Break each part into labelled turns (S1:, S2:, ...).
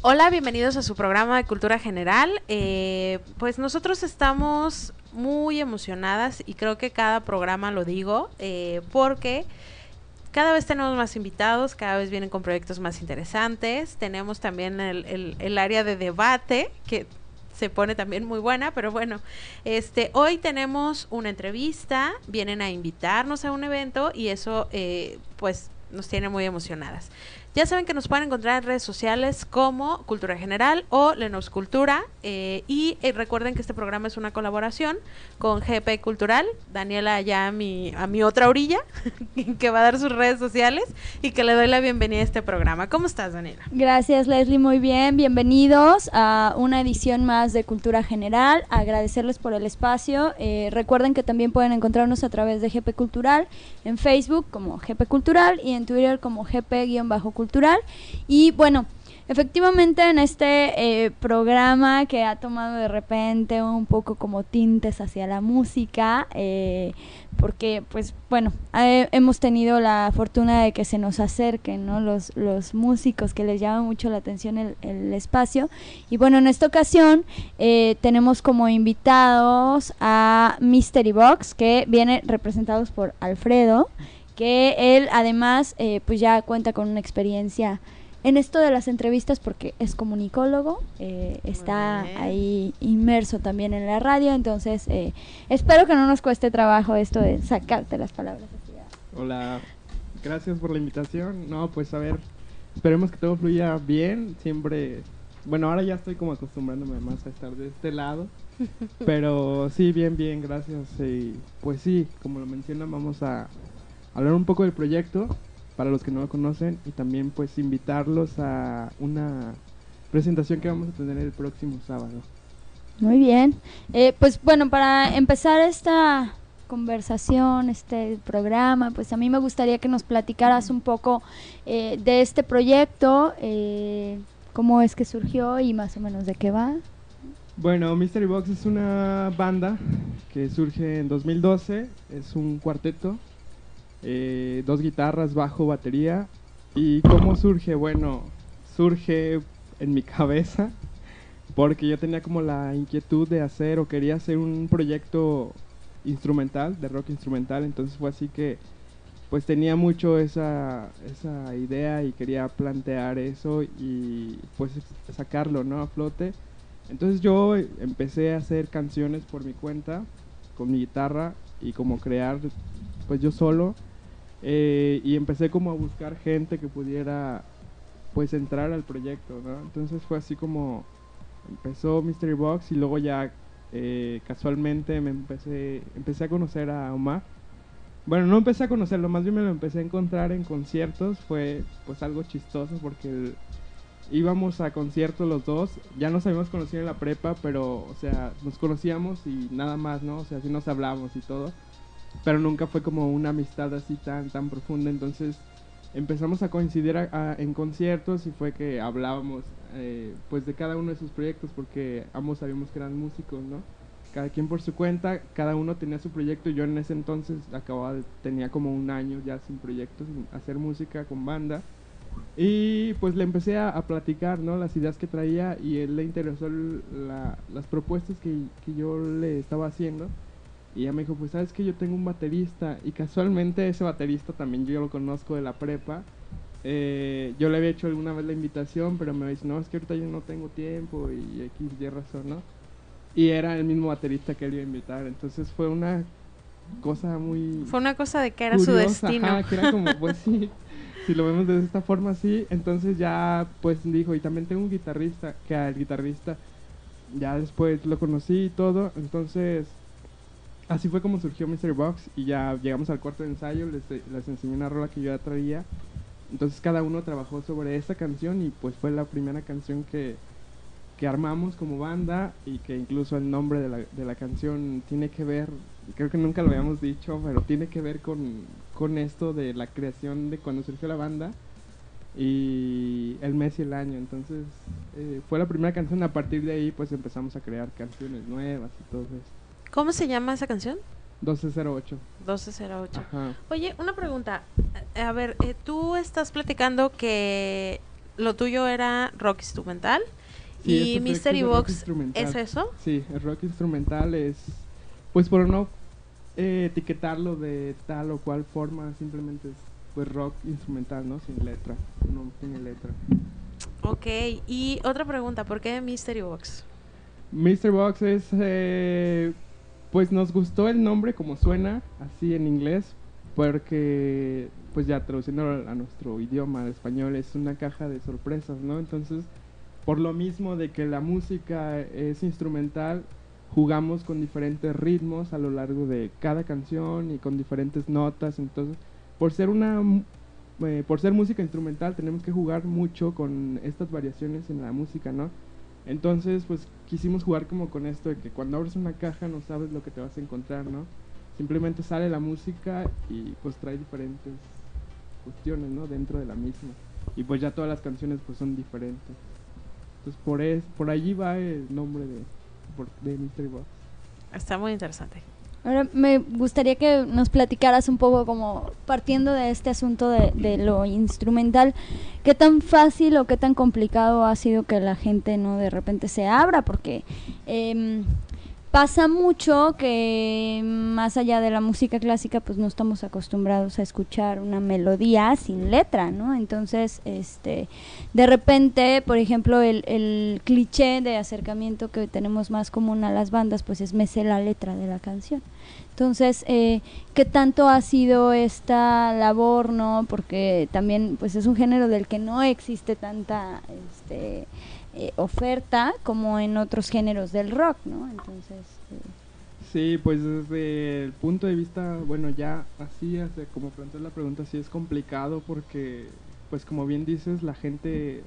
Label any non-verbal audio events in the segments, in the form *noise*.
S1: Hola, bienvenidos a su programa de Cultura General. Eh, pues nosotros estamos muy emocionadas y creo que cada programa lo digo eh, porque cada vez tenemos más invitados, cada vez vienen con proyectos más interesantes. Tenemos también el, el, área de debate que se pone también muy buena, pero bueno, este hoy tenemos una entrevista, vienen a invitarnos a un evento y eso eh, pues nos tiene muy emocionadas. Ya saben que nos pueden encontrar en redes sociales como Cultura General o Lenos Cultura. Eh, y eh, recuerden que este programa es una colaboración con GP Cultural, Daniela allá a mi, a mi otra orilla, *laughs* que va a dar sus redes sociales y que le doy la bienvenida a este programa. ¿Cómo estás, Daniela?
S2: Gracias, Leslie. Muy bien. Bienvenidos a una edición más de Cultura General. Agradecerles por el espacio. Eh, recuerden que también pueden encontrarnos a través de GP Cultural en Facebook como GP Cultural y en Twitter como GP-Cultural y bueno, efectivamente en este eh, programa que ha tomado de repente un poco como tintes hacia la música, eh, porque pues bueno, hemos tenido la fortuna de que se nos acerquen ¿no? los, los músicos que les llama mucho la atención el, el espacio. Y bueno, en esta ocasión eh, tenemos como invitados a Mystery Box, que viene representados por Alfredo que él además eh, pues ya cuenta con una experiencia en esto de las entrevistas porque es comunicólogo, eh, está ahí inmerso también en la radio, entonces eh, espero que no nos cueste trabajo esto de sacarte las palabras.
S3: Hola, gracias por la invitación. No, pues a ver, esperemos que todo fluya bien, siempre, bueno, ahora ya estoy como acostumbrándome más a estar de este lado, *laughs* pero sí, bien, bien, gracias. Y pues sí, como lo mencionan, vamos a hablar un poco del proyecto para los que no lo conocen y también pues invitarlos a una presentación que vamos a tener el próximo sábado.
S2: Muy bien. Eh, pues bueno, para empezar esta conversación, este programa, pues a mí me gustaría que nos platicaras un poco eh, de este proyecto, eh, cómo es que surgió y más o menos de qué va.
S3: Bueno, Mystery Box es una banda que surge en 2012, es un cuarteto eh, dos guitarras, bajo, batería. ¿Y cómo surge? Bueno, surge en mi *laughs* cabeza porque yo tenía como la inquietud de hacer o quería hacer un proyecto instrumental, de rock instrumental, entonces fue así que pues tenía mucho esa, esa idea y quería plantear eso y pues sacarlo, ¿no? A flote. Entonces yo empecé a hacer canciones por mi cuenta, con mi guitarra y como crear pues yo solo eh, y empecé como a buscar gente que pudiera pues entrar al proyecto, ¿no? Entonces fue así como empezó Mystery Box y luego ya eh, casualmente me empecé, empecé a conocer a Omar. Bueno, no empecé a conocerlo, más bien me lo empecé a encontrar en conciertos, fue pues algo chistoso porque íbamos a conciertos los dos, ya nos habíamos conocido en la prepa, pero o sea, nos conocíamos y nada más, ¿no? O sea, así nos hablamos y todo pero nunca fue como una amistad así tan, tan profunda. Entonces empezamos a coincidir en conciertos y fue que hablábamos eh, pues de cada uno de sus proyectos porque ambos sabíamos que eran músicos, ¿no? Cada quien por su cuenta, cada uno tenía su proyecto. Yo en ese entonces acababa tenía como un año ya sin proyectos, sin hacer música con banda. Y pues le empecé a, platicar, ¿no? Las ideas que traía y él le interesó las propuestas que, que yo le estaba haciendo. Y ella me dijo, pues sabes que yo tengo un baterista y casualmente ese baterista también yo lo conozco de la prepa. Eh, yo le había hecho alguna vez la invitación, pero me dice, no, es que ahorita yo no tengo tiempo y X, Y razón, ¿no? Y era el mismo baterista que él iba a invitar, entonces fue una cosa muy...
S1: Fue una cosa de que era su destino.
S3: que era como, pues sí, *laughs* si lo vemos de esta forma, sí. Entonces ya, pues dijo, y también tengo un guitarrista, que al guitarrista ya después lo conocí y todo, entonces así fue como surgió Mystery Box y ya llegamos al cuarto de ensayo, les, les enseñé una rola que yo ya traía. Entonces cada uno trabajó sobre esa canción y pues fue la primera canción que, que armamos como banda y que incluso el nombre de la, de la canción tiene que ver, creo que nunca lo habíamos dicho, pero tiene que ver con, con esto de la creación de cuando surgió la banda y el mes y el año. Entonces eh, fue la primera canción, a partir de ahí pues empezamos a crear canciones nuevas y todo eso.
S1: ¿Cómo se llama esa canción?
S3: 1208.
S1: 1208. Oye, una pregunta. A ver, eh, tú estás platicando que lo tuyo era rock instrumental.
S3: Sí,
S1: y Mystery Box
S3: instrumental.
S1: es eso.
S3: Sí, el rock instrumental es, pues por no eh, etiquetarlo de tal o cual forma, simplemente es pues rock instrumental, ¿no? Sin letra, no tiene letra.
S1: Ok, y otra pregunta, ¿por qué Mystery Box?
S3: Mr. Box es, eh, pues nos gustó el nombre como suena, así en inglés, porque pues ya traduciendo a nuestro idioma, al español, es una caja de sorpresas, ¿no? Entonces, por lo mismo de que la música es instrumental, jugamos con diferentes ritmos a lo largo de cada canción y con diferentes notas, entonces, por ser una eh, por ser música instrumental tenemos que jugar mucho con estas variaciones en la música, ¿no? Entonces, pues quisimos jugar como con esto de que cuando abres una caja no sabes lo que te vas a encontrar, ¿no? Simplemente sale la música y pues trae diferentes cuestiones, ¿no? Dentro de la misma. Y pues ya todas las canciones pues son diferentes. Entonces por es, por allí va el nombre de, de Mystery Box.
S1: Está muy interesante.
S2: Ahora me gustaría que nos platicaras un poco como partiendo de este asunto de, de lo instrumental, qué tan fácil o qué tan complicado ha sido que la gente no de repente se abra, porque em, pasa mucho que más allá de la música clásica pues no estamos acostumbrados a escuchar una melodía sin letra, ¿no? Entonces, este, de repente, por ejemplo, el, el cliché de acercamiento que tenemos más común a las bandas, pues es me sé la letra de la canción. Entonces, eh, ¿qué tanto ha sido esta labor, no? Porque también, pues es un género del que no existe tanta, este, eh, oferta como en otros géneros del rock, ¿no? Entonces, eh,
S3: Sí, pues desde el punto de vista, bueno, ya así, hace- como planteas la pregunta, sí es complicado porque, pues como bien dices, la gente,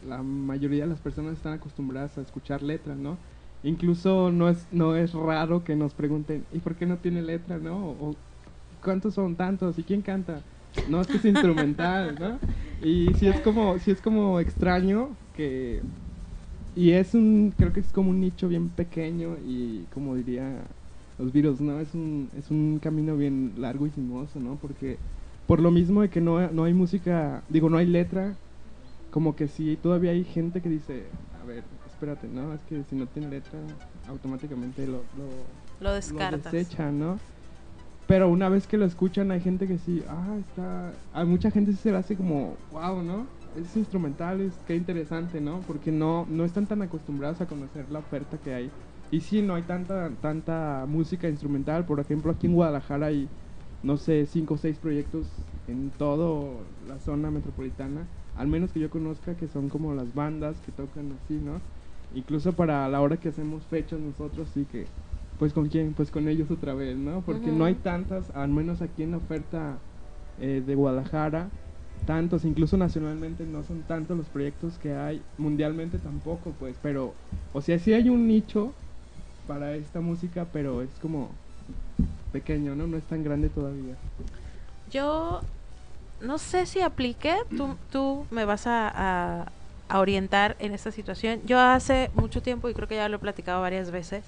S3: la mayoría de las personas están acostumbradas a escuchar letras, ¿no? Incluso no es, no es raro que nos pregunten, ¿y por qué no tiene letra, no? O ¿cuántos son tantos? ¿Y quién canta? No, es que es instrumental, ¿no? *laughs* Y sí es como, sí es como extraño que y es un, creo que es como un nicho bien pequeño y como diría los virus, ¿no? Es un, es un camino bien largo y sinuoso, ¿no? Porque por lo mismo de que no, no hay música, digo, no hay letra, como que sí, todavía hay gente que dice, a ver, espérate, ¿no? Es que si no tiene letra, automáticamente lo, lo,
S1: Lo
S3: lo
S1: descartas.
S3: desechan, ¿no? Pero una vez que lo escuchan hay gente que sí, ah, está, a mucha gente sí se le hace como, wow, ¿no? Es instrumental, es qué interesante, ¿no? Porque no, no están tan acostumbrados a conocer la oferta que hay. Y sí, no hay tanta, tanta música instrumental, por ejemplo, aquí en Guadalajara hay, no sé, cinco o seis proyectos en toda la zona metropolitana, al menos que yo conozca, que son como las bandas que tocan así, ¿no? Incluso para la hora que hacemos fechas nosotros, sí que pues con quién, pues con ellos otra vez, ¿no? Porque no hay tantas, al menos aquí en la oferta eh, de Guadalajara, tantos, incluso nacionalmente no son tantos los proyectos que hay, mundialmente tampoco, pues, pero, o sea, sí hay un nicho para esta música, pero es como pequeño, ¿no? No es tan grande todavía.
S1: Yo no sé si aplique, tú, tú me vas a, a- a orientar en esta situación. Yo hace mucho tiempo, y creo que ya lo he platicado varias veces,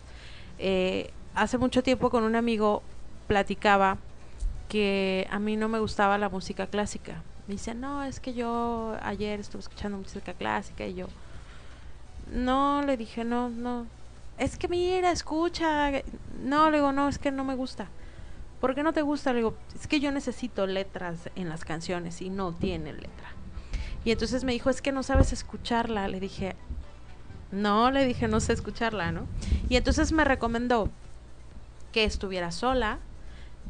S1: eh, hace mucho tiempo con un amigo platicaba que a mí no me gustaba la música clásica. Me dice, no, es que yo ayer estuve escuchando música clásica y yo, no, le dije, no, no, es que mira, escucha, no, le digo, no, es que no me gusta. ¿Por qué no te gusta? Le digo, es que yo necesito letras en las canciones y no tiene letra. Y entonces me dijo, es que no sabes escucharla. Le dije, no, le dije, no sé escucharla, ¿no? Y entonces me recomendó que estuviera sola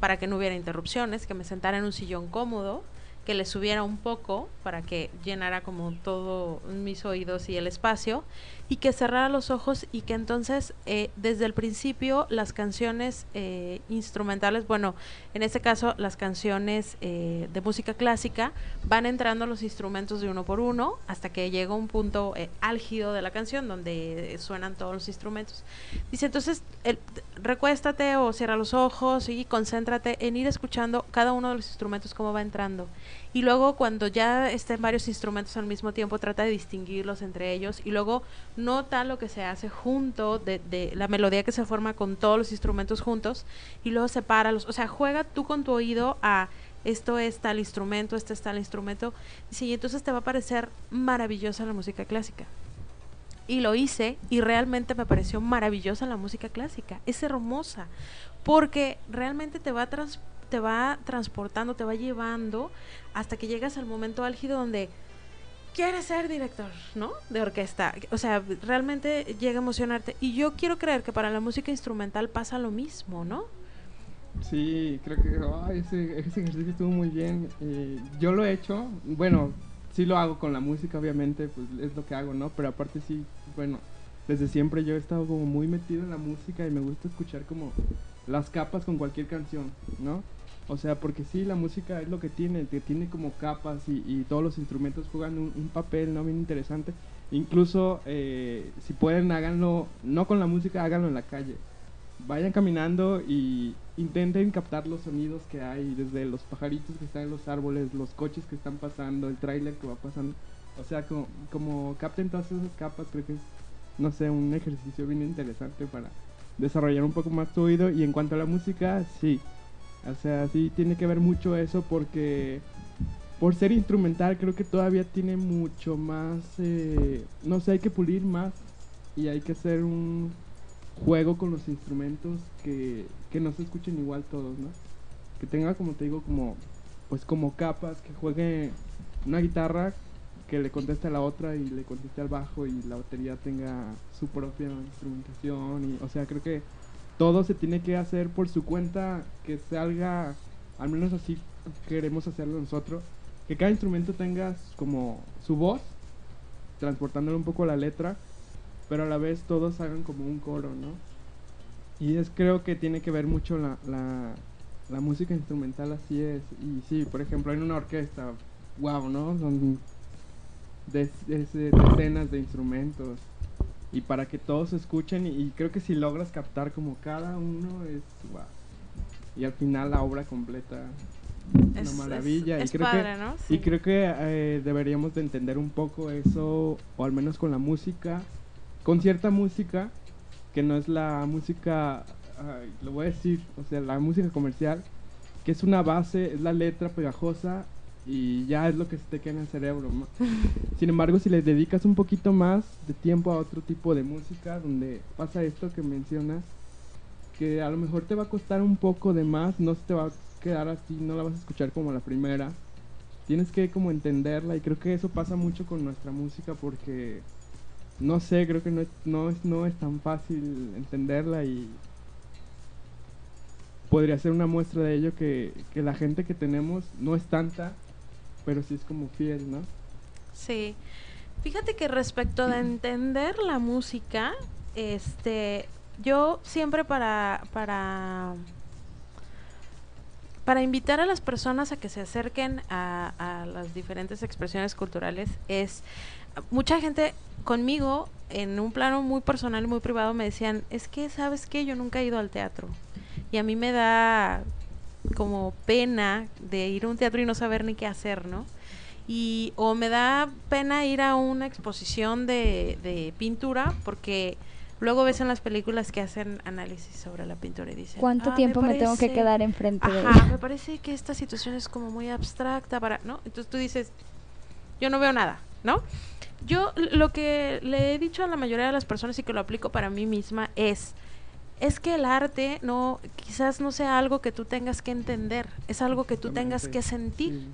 S1: para que no hubiera interrupciones, que me sentara en un sillón cómodo, que le subiera un poco para que llenara como todo mis oídos y el espacio y que cerrara los ojos y que entonces eh, desde el principio las canciones eh, instrumentales, bueno, en este caso las canciones eh, de música clásica, van entrando los instrumentos de uno por uno hasta que llega un punto eh, álgido de la canción donde eh, suenan todos los instrumentos. Dice, entonces el- recuéstate o cierra los ojos y concéntrate en ir escuchando cada uno de los instrumentos cómo va entrando. Y luego cuando ya estén varios instrumentos al mismo tiempo, trata de distinguirlos entre ellos y luego nota lo que se hace junto de, de la melodía que se forma con todos los instrumentos juntos y luego sepáralos. O sea, juega tú con tu oído a esto es tal instrumento, este es tal instrumento. Sí, entonces te va a parecer maravillosa la música clásica. Y lo hice y realmente me pareció maravillosa la música clásica. Es hermosa porque realmente te va, te va transportando, te va llevando hasta que llegas al momento álgido donde quieres ser director, ¿no? De orquesta. O sea, realmente llega a emocionarte. Y yo quiero creer que para la música instrumental pasa lo mismo, ¿no?
S3: Sí, creo que ese, ejercicio estuvo muy bien. Eh, yo lo he hecho, bueno, sí lo hago con la música, obviamente, pues es lo que hago, ¿no? Pero aparte sí, bueno, desde siempre yo he estado como muy metido en la música y me gusta escuchar como las capas con cualquier canción, ¿no? O sea, porque sí, la música es lo que tiene, que tiene como capas y, todos los instrumentos juegan un, papel, ¿no? Bien interesante. Incluso, eh, si pueden, háganlo, no con la música, háganlo en la calle. Vayan caminando y intenten captar los sonidos que hay, desde los pajaritos que están en los árboles, los coches que están pasando, el tráiler que va pasando. O sea, como, como capten todas esas capas, creo que es, no sé, un ejercicio bien interesante para desarrollar un poco más tu oído. Y en cuanto a la música, sí, o sea, sí tiene que ver mucho eso porque por ser instrumental creo que todavía tiene mucho más, eh, no sé, hay que pulir más y hay que hacer un juego con los instrumentos que, que no se escuchen igual todos, ¿no? Que tenga, como te digo, como, pues como capas, que juegue una guitarra que le conteste a la otra y le conteste al bajo y la batería tenga su propia instrumentación y, o sea, creo que todo se tiene que hacer por su cuenta, que salga, al menos así queremos hacerlo nosotros, que cada instrumento tenga como su voz, transportándole un poco la letra, pero a la vez todos hagan como un coro, ¿no? Y es creo que tiene que ver mucho la, la, música instrumental, así es. Y sí, por ejemplo, en una orquesta, wow, ¿no? Son decenas de instrumentos y para que todos escuchen y, creo que si logras captar como cada uno es wow. Y al final la obra completa es una maravilla y, creo que, y creo que deberíamos de entender un poco eso o al menos con la música, con cierta música que no es la música lo voy a decir, o sea, la música comercial que es una base, es la letra pegajosa y ya es lo que se te queda en el cerebro. *laughs* Sin embargo, si le dedicas un poquito más de tiempo a otro tipo de música, donde pasa esto que mencionas, que a lo mejor te va a costar un poco de más, no se te va a quedar así, no la vas a escuchar como la primera. Tienes que como entenderla y creo que eso pasa mucho con nuestra música porque no sé, creo que no es, no es, no es tan fácil entenderla y podría ser una muestra de ello que, que la gente que tenemos no es tanta pero sí es como fiel, ¿no?
S1: Sí. Fíjate que respecto de entender la música, este, yo siempre para, para, para invitar a las personas a que se acerquen a, a las diferentes expresiones culturales es, mucha gente conmigo, en un plano muy personal y muy privado, me decían, es que, ¿sabes qué? Yo nunca he ido al teatro. Y a mí me da como pena de ir a un teatro y no saber ni qué hacer, ¿no? Y o me da pena ir a una exposición de, de pintura porque luego ves en las películas que hacen análisis sobre la pintura y dicen
S2: cuánto ah, tiempo me, tengo que quedar enfrente
S1: de ella? me parece que esta situación es como muy abstracta para no entonces tú dices yo no veo nada no yo lo que le he dicho a la mayoría de las personas y que lo aplico para mí misma es es que el arte no quizás no sea algo que tú tengas que entender, es algo que tú tengas que sentir.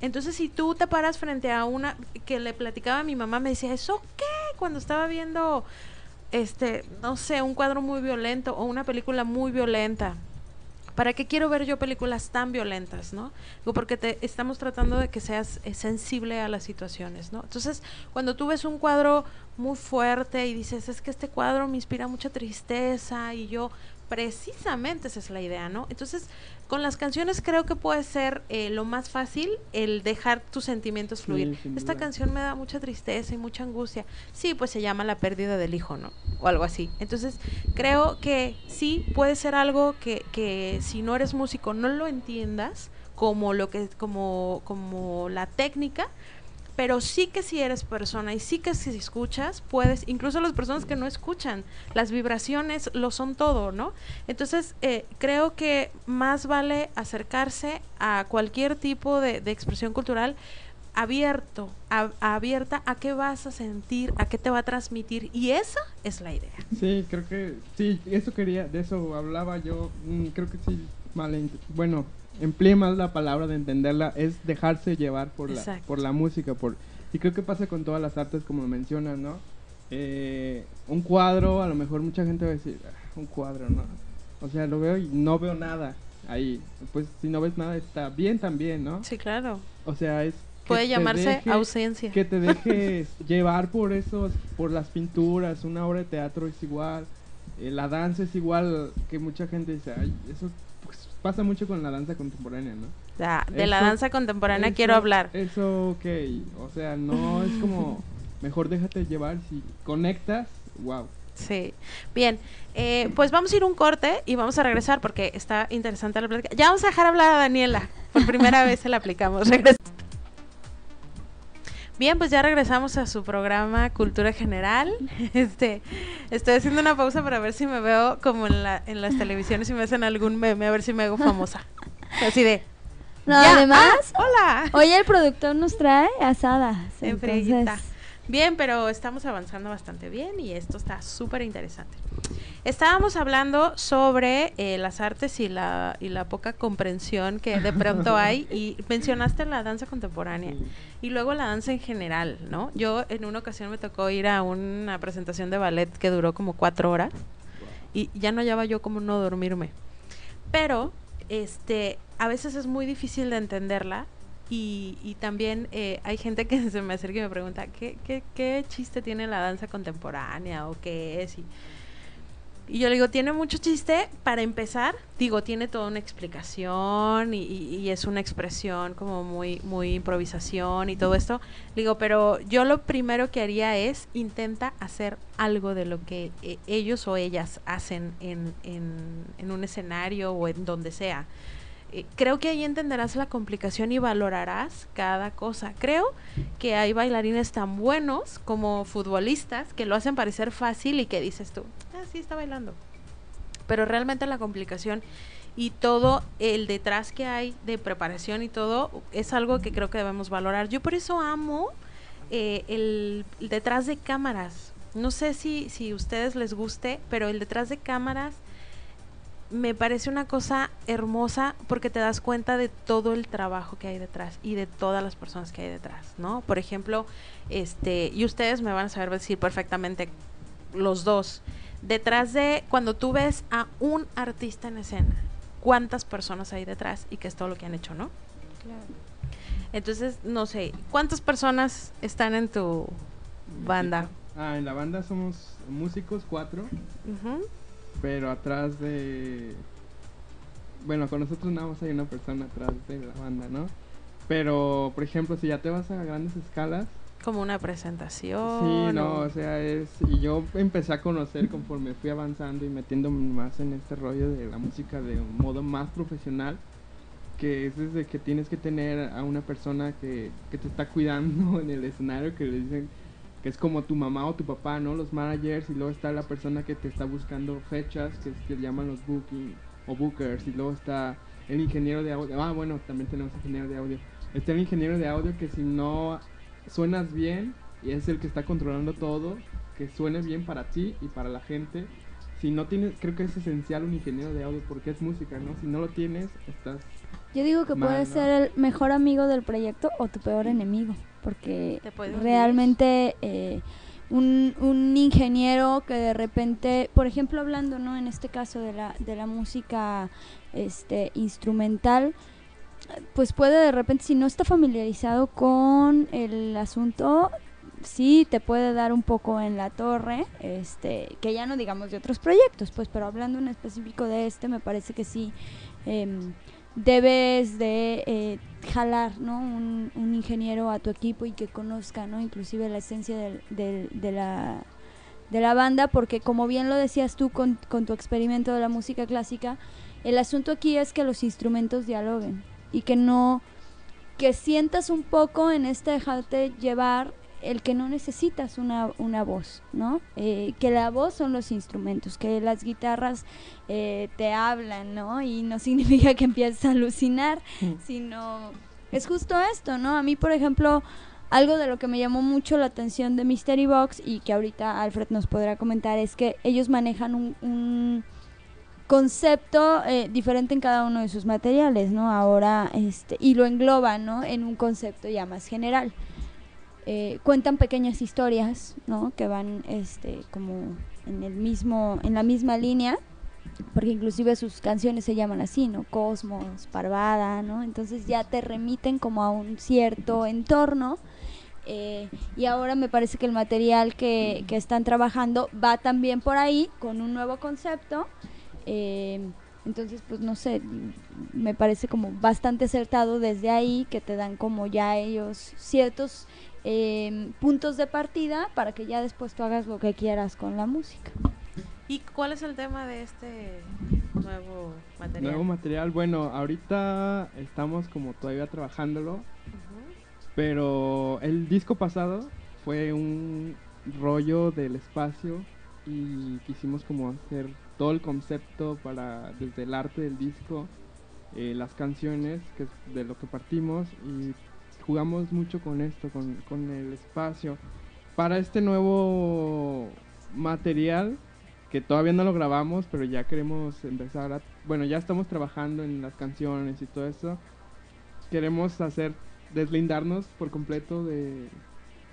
S1: Entonces, si tú te paras frente a una que le platicaba a mi mamá, me decía, ¿eso qué? Cuando estaba viendo este, no sé, un cuadro muy violento o una película muy violenta. ¿Para qué quiero ver yo películas tan violentas, no? Porque te estamos tratando de que seas eh, sensible a las situaciones, ¿no? Entonces, cuando tú ves un cuadro muy fuerte y dices, es que este cuadro me inspira mucha tristeza y yo, precisamente esa es la idea, ¿no? Entonces, con las canciones creo que puede ser eh, lo más fácil el dejar tus sentimientos fluir. Esta canción me da mucha tristeza y mucha angustia. Sí, pues se llama La pérdida del hijo, ¿no? O algo así. Entonces, creo que sí puede ser algo que, que si no eres músico no lo entiendas como lo que como como la técnica, pero sí que si eres persona y sí que si escuchas, puedes, incluso las personas que no escuchan, las vibraciones lo son todo, ¿no? Entonces, eh, creo que más vale acercarse a cualquier tipo de, de expresión cultural abierto, a- abierta a qué vas a sentir, a qué te va a transmitir, y esa es la idea.
S3: Sí, creo que sí, eso quería, de eso hablaba yo. mm, creo que sí, mal, bueno, empleé mal la palabra de entenderla, es dejarse llevar por la, por la música, por y creo que pasa con todas las artes como mencionas, ¿no? Eh, un cuadro, a lo mejor mucha gente va a decir, "Ah, un cuadro, ¿no? O sea, lo veo y no veo nada ahí. Pues si no ves nada está bien también, ¿no?
S1: Sí, claro.
S3: O sea, es que
S1: Puede llamarse
S3: deje-
S1: ausencia.
S3: que te *laughs* dejes llevar por esos, por las pinturas, una obra de teatro es igual, eh, la danza es igual, que mucha gente dice, ay, eso pasa mucho con la danza contemporánea, ¿no?
S1: Ya, de la danza contemporánea
S3: Eso-
S1: quiero hablar.
S3: Eso, ok, o sea, no es como, *laughs* mejor déjate llevar, si conectas, wow.
S1: Sí. Bien, eh, pues vamos a ir un corte y vamos a regresar porque está interesante la plática. Ya vamos a dejar hablar a Daniela. Por primera vez se la aplicamos. *laughs* Regres- Bien, pues ya regresamos a su programa Cultura General. *laughs* Este, estoy haciendo una pausa para ver si me veo como en, la, en las televisiones, si me hacen algún meme, a ver si me hago famosa. *laughs* Así de.
S2: No,
S1: "Ya,
S2: además,
S1: ah, hola.
S2: hoy el productor nos trae asadas.
S1: En
S2: entonces,
S1: Bien, pero estamos avanzando bastante bien y esto está súper interesante. Estábamos hablando sobre eh, las artes y la, y la poca comprensión que de pronto *laughs* hay y mencionaste la danza contemporánea y luego la danza en general, ¿no? Yo en una ocasión me tocó ir a una presentación de ballet que duró como cuatro horas y ya no hallaba yo como no dormirme. Pero, este, a veces es muy difícil de entenderla y, y también eh, hay gente que *laughs* se me acerca y me pregunta, ¿qué, qué, chiste tiene la danza contemporánea o qué es? Y, yo le digo, tiene mucho chiste, para empezar, digo, tiene toda una explicación y, y- y es una expresión como muy, muy improvisación y todo esto. Le digo, pero yo lo primero que haría es intenta hacer algo de lo que eh, ellos o ellas hacen en, en, en un escenario o en donde sea. Eh, creo que ahí entenderás la complicación y valorarás cada cosa. Creo que hay bailarines tan buenos como futbolistas que lo hacen parecer fácil y que dices tú, ah, está bailando. Pero realmente la complicación y todo el detrás que hay de preparación y todo es algo que creo que debemos valorar. Yo por eso amo eh, el, el detrás de cámaras. No sé si, si ustedes les guste, pero el detrás de cámaras me parece una cosa hermosa porque te das cuenta de todo el trabajo que hay detrás y de todas las personas que hay detrás, ¿no? Por ejemplo, este, y ustedes me van a saber decir perfectamente los dos, detrás de cuando tú ves a un artista en escena, cuántas personas hay detrás y qué es todo lo que han hecho, ¿no? Entonces, no sé, ¿cuántas personas están en tu banda?
S3: Ah, en la banda somos músicos, cuatro,
S1: Ujú.
S3: Pero atrás de... Bueno, con nosotros nada más hay una persona atrás de la banda, ¿no? Pero, por ejemplo, si ya te vas a grandes escalas,
S1: Como una presentación.
S3: Sí, no,
S1: o-
S3: o sea, es... Y yo empecé a conocer conforme fui avanzando y metiéndome más en este rollo de la música de un modo más profesional, que es desde que tienes que tener a una persona que, que te está cuidando *laughs* en el escenario, que le dicen que es como tu mamá o tu papá, ¿no? Los managers, y luego está la persona que te está buscando fechas, que, es, que llaman los booking o bookers, y luego está el ingeniero de audio. Ah, bueno, también tenemos ingeniero de audio. Está el ingeniero de audio que si no suenas bien y es el que está controlando todo, que suene bien para ti y para la gente. Si no tienes, creo que es esencial un ingeniero de audio porque es música, ¿no? Si no lo tienes, estás...
S2: Yo digo que puede ser el mejor amigo del proyecto o tu peor enemigo, porque realmente eh, un, un ingeniero que de repente, por ejemplo, hablando, ¿no? En este caso de la, de la música este, instrumental, pues puede de repente, si no está familiarizado con el asunto, sí te puede dar un poco en la torre, este, que ya no digamos de otros proyectos, pues, pero hablando en específico de este, me parece que sí em, debes de eh, jalar, ¿no? Un, ingeniero a tu equipo y que conozca, ¿no? Inclusive la esencia del- del- de la de la banda, porque como bien lo decías tú con, con tu experimento de la música clásica, el asunto aquí es que los instrumentos dialoguen y que no que sientas un poco en este dejarte llevar el que no necesitas una, una voz, ¿no? Eh, que la voz son los instrumentos, que las guitarras eh, te hablan, ¿no? Y no *laughs* significa que empieces a alucinar,
S3: Mm.
S2: sino es justo esto, ¿no? A mí, por ejemplo, algo de lo que me llamó mucho la atención de Mystery Box y que ahorita Alfred nos podrá comentar es que ellos manejan un, un concepto eh, diferente en cada uno de sus materiales, ¿no? Ahora, este, y lo engloban, ¿no? En un concepto ya más general. Eh, cuentan pequeñas historias, ¿no? Que van, este, como en el mismo, en la misma línea, porque inclusive sus canciones se llaman así, ¿no? Cosmos, Parvada, ¿no? Entonces ya te remiten como a un cierto entorno. eh, y ahora me parece que el material que, que están trabajando va también por ahí con un nuevo concepto. eh, entonces, pues no sé, me parece como bastante acertado desde ahí que te dan como ya ellos ciertos eh, puntos de partida para que ya después tú hagas lo que quieras con la música.
S1: ¿Y cuál es el tema de este nuevo material?
S3: Nuevo material, bueno, ahorita estamos como todavía trabajándolo, pero el disco pasado fue un rollo del espacio y quisimos como hacer todo el concepto para desde el arte del disco, eh, las canciones, que es de lo que partimos y jugamos mucho con esto, con, con el espacio. Para este nuevo material, que todavía no lo grabamos, pero ya queremos empezar a... Bueno, ya estamos trabajando en las canciones y todo eso. Queremos hacer, deslindarnos por completo de...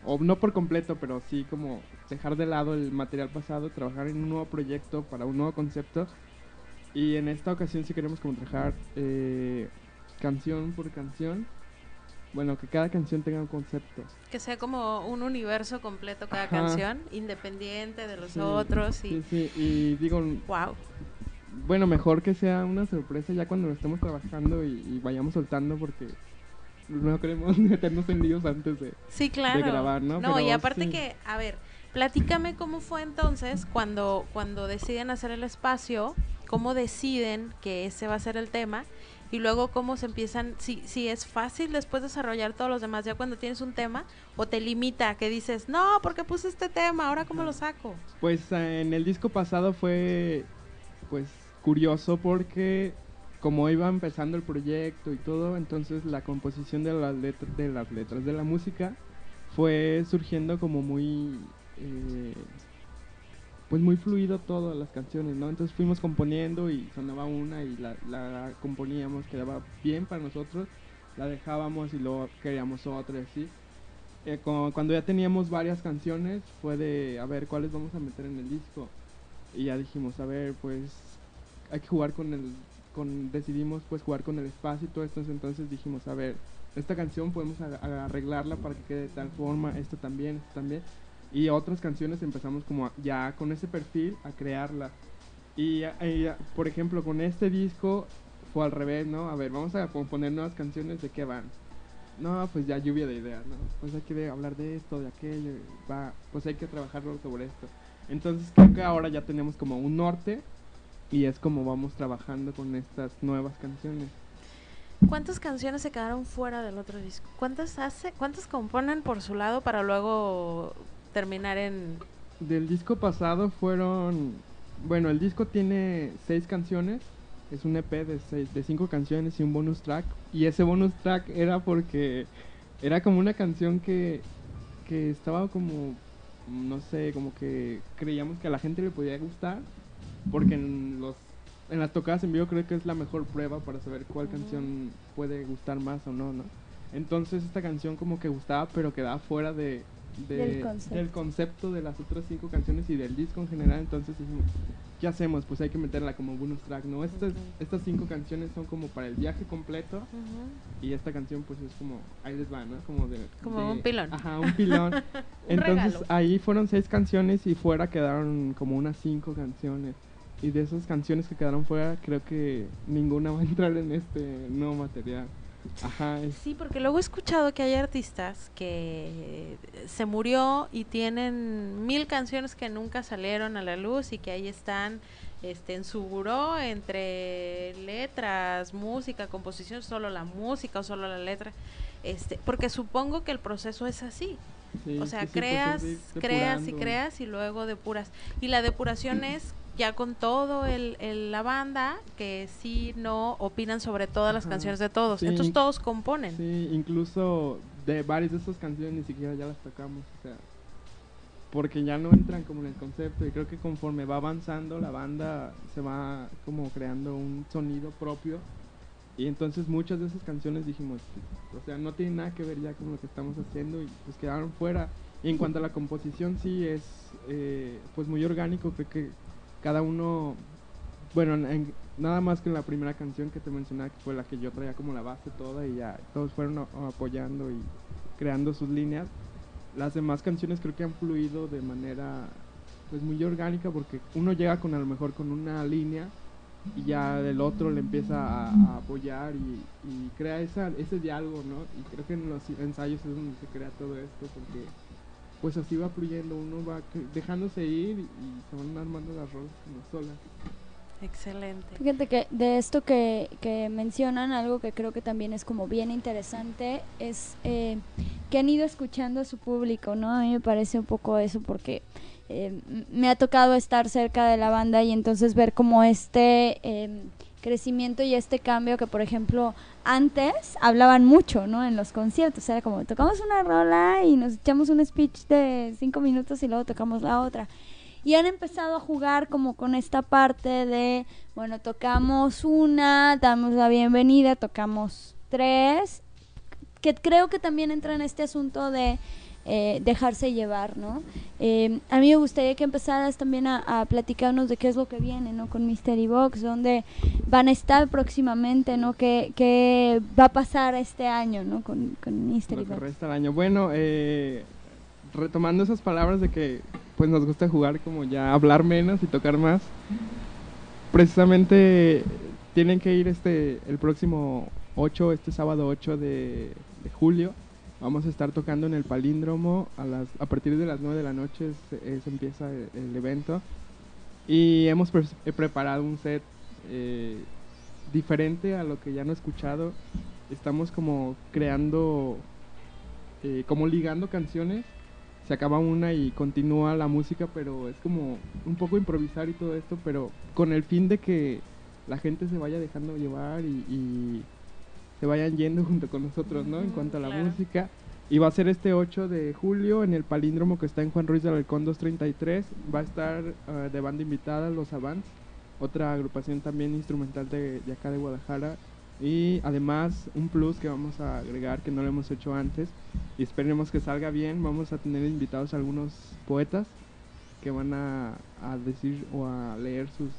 S3: O no por completo, pero sí como dejar de lado el material pasado, trabajar en un nuevo proyecto para un nuevo concepto. Y en esta ocasión sí queremos como trabajar eh, canción por canción. Bueno, que cada canción tenga un concepto.
S1: Que sea como un universo completo cada
S3: Ajá.
S1: canción, independiente de los
S3: Sí,
S1: otros y...
S3: Sí, sí, y digo,
S1: Wow.
S3: bueno, mejor que sea una sorpresa ya cuando lo estemos trabajando y, y vayamos soltando porque no queremos *laughs* meternos en líos antes de...
S1: Sí, claro.
S3: grabar, ¿no?
S1: y
S3: Pero
S1: aparte
S3: sí.
S1: que, a ver, platícame cómo fue entonces cuando, cuando deciden hacer el espacio, cómo deciden que ese va a ser el tema y luego cómo se empiezan, si, si es fácil después desarrollar todos los demás ya cuando tienes un tema o te limita, que dices, no, porque puse este tema, ahora cómo lo saco.
S3: Pues eh, en el disco pasado fue pues curioso porque como iba empezando el proyecto y todo, entonces la composición de las letras de las letras de la música fue surgiendo como muy eh, pues muy fluido todas las canciones, ¿no? Entonces fuimos componiendo y sonaba una y la, componíamos, quedaba bien para nosotros, la dejábamos y luego queríamos otra y así. Eh, cu- cuando ya teníamos varias canciones fue de a ver cuáles vamos a meter en el disco y ya dijimos a ver pues hay que jugar con el decidimos pues jugar con el espacio y todo esto entonces dijimos a ver esta canción podemos arreglarla para que quede de tal forma esto también esto también y otras canciones empezamos como ya con ese perfil a crearla y, y por ejemplo con este disco fue al revés no a ver vamos a componer nuevas canciones de qué van no, pues ya lluvia de ideas, ¿no? Pues hay que hablar de esto, de aquello, va, pues hay que trabajarlo sobre esto. Entonces creo que ahora ya tenemos como un norte y es como vamos trabajando con estas nuevas canciones.
S1: ¿Cuántas canciones se quedaron fuera del otro disco? ¿Cuántas hace, cuántas componen por su lado para luego terminar en
S3: Del disco pasado fueron, bueno, el disco tiene seis canciones, es un EP de, seis, de cinco canciones y un bonus track. Y ese bonus track era porque era como una canción que, que estaba como, no sé, como que creíamos que a la gente le podía gustar, porque en, los, en las tocadas en vivo creo que es la mejor prueba para saber cuál canción puede gustar más o no, ¿no? Entonces esta canción como que gustaba, pero quedaba fuera de, de-
S2: Del concepto.
S3: del concepto de las otras cinco canciones y del disco en general. Entonces dijimos, ¿qué hacemos? Pues hay que meterla como bonus track, ¿no? Estas, estas cinco canciones son como para el viaje completo y esta canción pues es como, ahí les va, ¿no? Como de...
S1: Como
S3: de-
S1: un pilón.
S3: Ajá, un pilón. *laughs* Entonces
S1: regalo.
S3: ahí fueron seis canciones y fuera quedaron como unas cinco canciones. Y de esas canciones que quedaron fuera, creo que ninguna va a entrar en este nuevo material. Ajá,
S1: Sí, porque luego he escuchado que hay artistas que se murió y tienen mil canciones que nunca salieron a la luz y que ahí están este, en su buró entre letras, música, composición, solo la música o solo la letra. Este, porque supongo que el proceso es así.
S3: Sí,
S1: o sea,
S3: sí, pues,
S1: creas, creas y creas y luego depuras. Y la depuración *clears throat* es ya con todo el, el- la banda que sí no opinan sobre todas las
S3: Ajá.
S1: canciones de todos.
S3: Sí,
S1: Entonces todos componen.
S3: Sí, incluso de varias de estas canciones ni siquiera ya las tocamos, o sea, porque ya no entran como en el concepto y creo que conforme va avanzando la banda se va como creando un sonido propio y entonces muchas de esas canciones dijimos, o sea, no tiene nada que ver ya con lo que estamos haciendo y pues quedaron fuera. Y en cuanto a la composición sí es eh, pues muy orgánico, creo que cada uno, bueno, en- en- nada más que en la primera canción que te mencionaba, que fue la que yo traía como la base toda y ya todos fueron apoyando y creando sus líneas. Las demás canciones creo que han fluido de manera pues muy orgánica porque uno llega con a lo mejor con una línea y ya del otro le empieza a, a apoyar y, y crea esa, ese diálogo, ¿no? Y creo que en los ensayos es donde se crea todo esto porque pues así va fluyendo, uno va dejándose ir y, se van armando las rolas como solas.
S1: Excelente.
S2: Fíjate que de esto que, que mencionan, algo que creo que también es como bien interesante, es eh, que han ido escuchando a su público, ¿no? A mí me parece un poco eso porque eh, me ha tocado estar cerca de la banda y entonces ver como este eh, crecimiento y este cambio que, por ejemplo, antes hablaban mucho, ¿no? En los conciertos, era como tocamos una rola y nos echamos un speech de cinco minutos y luego tocamos la otra y han empezado a jugar como con esta parte de, bueno, tocamos una, damos la bienvenida, tocamos tres, que creo que también entra en este asunto de eh, dejarse llevar, ¿no? Eh, a mí me gustaría que empezaras también a, a platicarnos de qué es lo que viene, ¿no? Con Mystery Box, dónde van a estar próximamente, ¿no? ¿Qué, qué va a pasar este año, ¿no? Con, con Mystery
S3: lo
S2: Box.
S3: del año. Bueno, eh, retomando esas palabras de que pues nos gusta jugar como ya hablar menos y tocar más. Precisamente tienen que ir este el próximo 8, este sábado 8 de, de julio. Vamos a estar tocando en el palíndromo a las a partir de las 9 de la noche se, empieza el, evento y hemos he preparado un set eh, diferente a lo que ya no he escuchado. Estamos como creando eh, como ligando canciones. Se acaba una y continúa la música, pero es como un poco improvisar y todo esto, pero con el fin de que la gente se vaya dejando llevar y se vayan yendo *laughs* junto con nosotros, ¿no? En cuanto a la
S1: claro.
S3: música. Y va a ser este 8 de julio en el Palíndromo que está en Juan Ruiz de Alarcón 233. Va a estar eh, de banda invitada Los Avants, otra agrupación también instrumental de, de acá de Guadalajara. Y además un plus que vamos a agregar que no lo hemos hecho antes y esperemos que salga bien. Vamos a tener invitados a algunos poetas que van a, a decir o a leer sus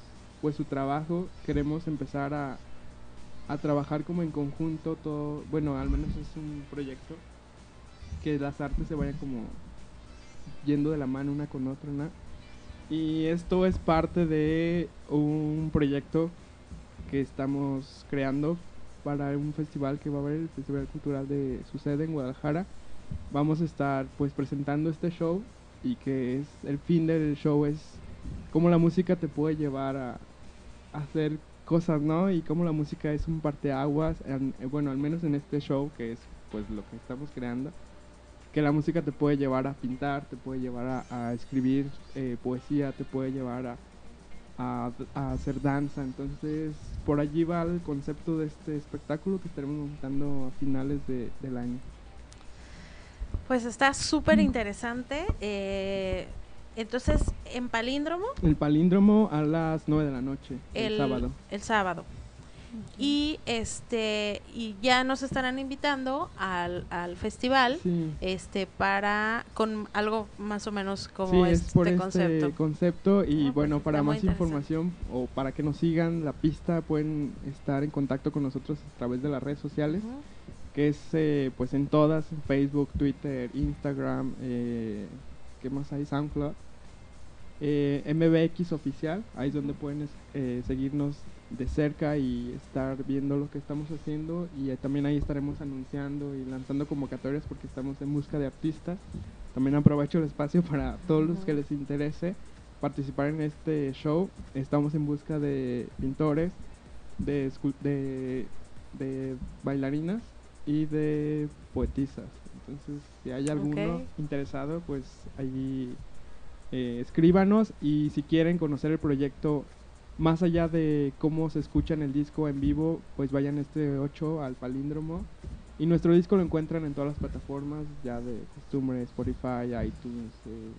S3: pues su trabajo. Queremos empezar a, a trabajar como en conjunto todo, bueno, al menos es un proyecto que las artes se vayan como yendo de la mano una con otra, ¿no? Y esto es parte de un proyecto que estamos creando para un festival que va a haber, el Festival Cultural de Sucede en Guadalajara. Vamos a estar pues presentando este show y que es el fin del show es cómo la música te puede llevar a, a hacer cosas, ¿no? Y cómo la música es un parteaguas, en- eh, bueno, al menos en este show que es pues lo que estamos creando, que la música te puede llevar a pintar, te puede llevar a, a escribir eh, poesía, te puede llevar a, a, a hacer danza. Entonces, por allí va el concepto de este espectáculo que estaremos montando a finales de- del año.
S1: Pues está súper interesante. eh, entonces, en Palíndromo,
S3: El palíndromo a las 9 de la noche, el,
S1: el,
S3: sábado.
S1: el sábado. Y este y ya nos estarán invitando al, al festival
S3: Sí.
S1: este para con algo más o menos como
S3: sí, es
S1: este,
S3: por este
S1: concepto.
S3: concepto y
S1: Ah, pues
S3: bueno, para más información o para que nos sigan la pista pueden estar en contacto con nosotros a través de las redes sociales, que es eh, pues en todas, en Facebook, Twitter, Instagram, eh, ¿qué más hay? SoundCloud. Eh, MBX oficial, ahí es donde pueden eh, seguirnos de cerca y estar viendo lo que estamos haciendo y eh, también ahí estaremos anunciando y lanzando convocatorias porque estamos en busca de artistas. También aprovecho el espacio para todos los que les interese participar en este show. Estamos en busca de pintores, de, de, de bailarinas y de poetisas. Entonces, si hay alguno interesado, pues ahí eh, escríbanos y si quieren conocer el proyecto más allá de cómo se escucha en el disco en vivo, pues vayan este 8 al palíndromo. Y nuestro disco lo encuentran en todas las plataformas ya de costumbre, Spotify, iTunes, eh,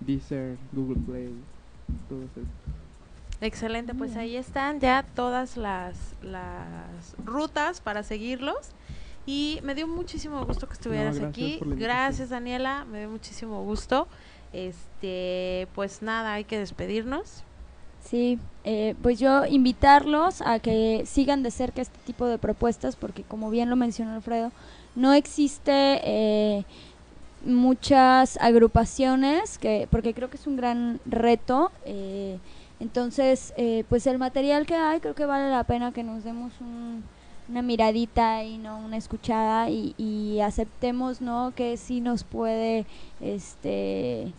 S3: Deezer, Google Play, todo eso.
S1: Excelente, pues ahí están ya todas las, las rutas para seguirlos. Y me dio muchísimo gusto que estuvieras
S3: gracias
S1: aquí. Gracias, Daniela, me dio muchísimo gusto. Este, pues nada, hay que despedirnos.
S2: Sí, eh, pues yo invitarlos a que sigan de cerca este tipo de propuestas porque como bien lo mencionó Alfredo, no existe eh, muchas agrupaciones que porque creo que es un gran reto. eh, entonces, eh, pues el material que hay creo que vale la pena que nos demos un- una miradita y no una escuchada y, y aceptemos, ¿no? Que sí nos puede, este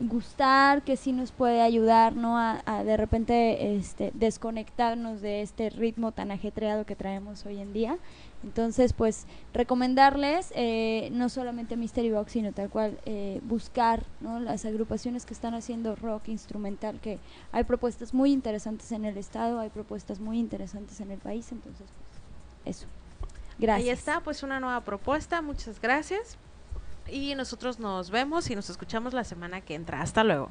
S2: gustar, que sí nos puede ayudar, ¿no? A, de repente este, desconectarnos de este ritmo tan ajetreado que traemos hoy en día. Entonces, pues, recomendarles eh, no solamente Mystery Box, sino tal cual eh, buscar, ¿no? Las agrupaciones que están haciendo rock instrumental, que hay propuestas muy interesantes en el estado, hay propuestas muy interesantes en el país, entonces, pues, eso. Gracias.
S1: Ahí está, pues una nueva propuesta. Muchas gracias. Y nosotros nos vemos y nos escuchamos la semana que entra. Hasta luego.